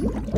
You